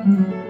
Mm-hmm.